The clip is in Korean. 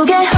아프게